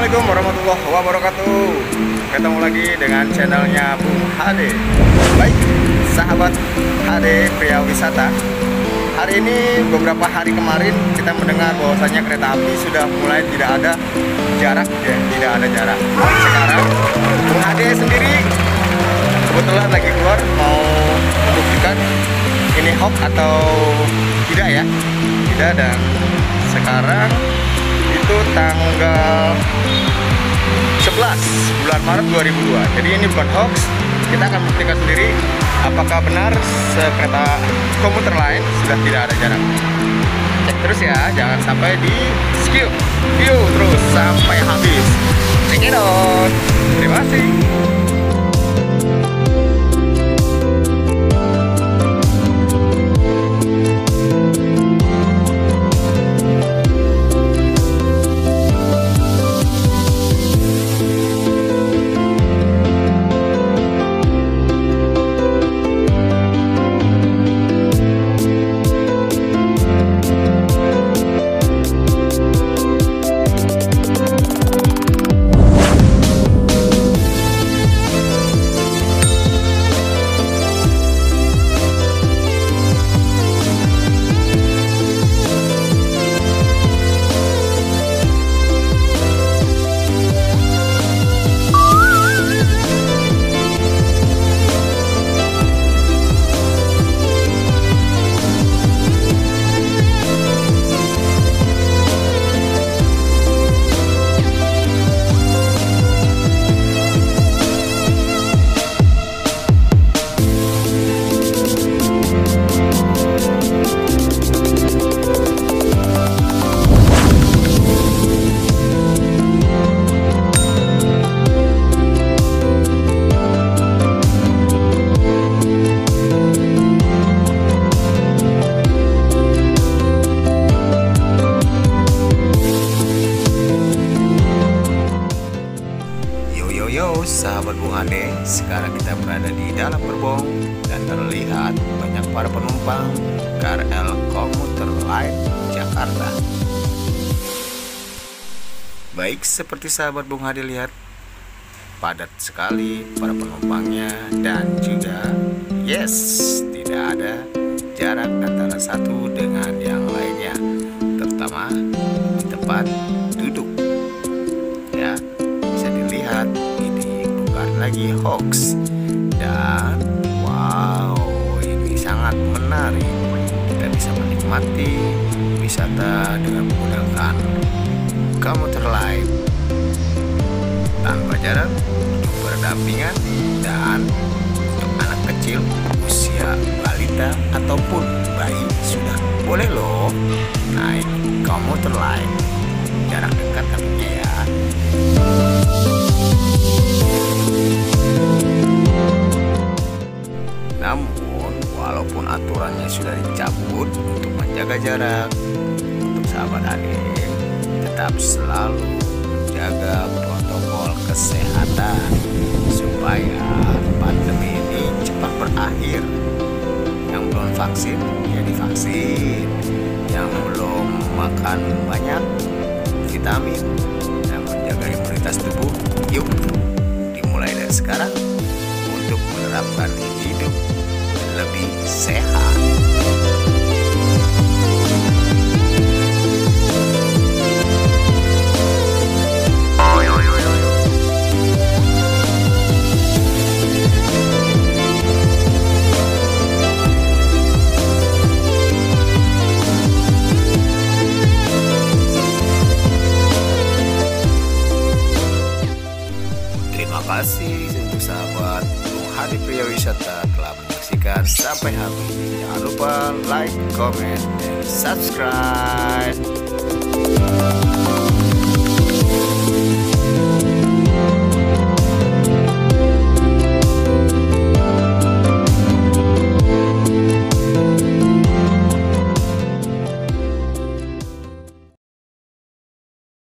Assalamualaikum warahmatullahi wabarakatuh. Ketemu lagi dengan channelnya Bung HD Baik, sahabat HD Pria Wisata. Hari ini beberapa hari kemarin kita mendengar bahwasanya kereta api sudah mulai tidak ada jarak ya, tidak ada jarak. Sekarang Bung HD sendiri kebetulan lagi keluar mau membuktikan ini hoax atau tidak ya? Tidak dan sekarang itu tanggal 11 bulan Maret 2002 jadi ini bukan hoax. Kita akan buktikan sendiri apakah benar sekereta komuter lain sudah tidak ada jarak. Cek terus ya jangan sampai di skip. View terus sampai habis. Check terima kasih sahabat Bung Ade, sekarang kita berada di dalam gerbong dan terlihat banyak para penumpang KRL Komuter Line Jakarta. Baik seperti sahabat Bung Ade lihat, padat sekali para penumpangnya dan juga yes, tidak ada jarak antara satu dengan yang lainnya, terutama di tempat hoax dan wow ini sangat menarik. Kita bisa menikmati wisata dengan menggunakan komuter lain. Tanpa jarak berdampingan dan untuk anak kecil usia balita ataupun bayi sudah boleh loh naik komuter lain. Jarak dekat tentunya ya namun, walaupun aturannya sudah dicabut untuk menjaga jarak, untuk sahabat adik tetap selalu menjaga protokol kesehatan supaya pandemi ini cepat berakhir. Yang belum vaksin, ya divaksin. Yang belum makan banyak vitamin dan menjaga imunitas tubuh, yuk dimulai dari sekarang untuk menerapkan hidup lebih sehat. Terima kasih untuk sahabat Hari Pria Wisata menyaksikan sampai habis. Jangan lupa like, comment, dan subscribe.